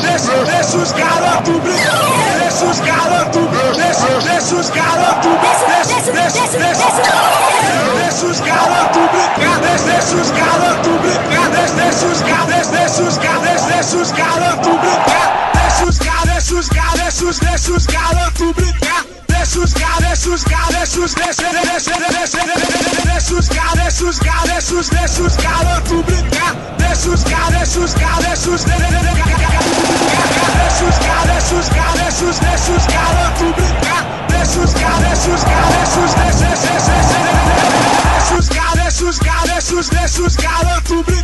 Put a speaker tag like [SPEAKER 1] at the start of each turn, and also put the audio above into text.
[SPEAKER 1] Ressuscada tu brilho, ressuscada tu brilho, ressuscada tu brilho, ressuscada tu brilho, ressuscada tu brilho, ressuscada, ressuscada, ressuscada tu brilho, ressuscada, ressuscada, ressuscada tu brilho. sus gades, sus gades, sus de sus gades, sus gades, sus de sus gades, tu brinca, de sus gades, sus gades, sus de sossegar, é sossegar, é sossegar, é sossegar, é sossegar, é sossegar, é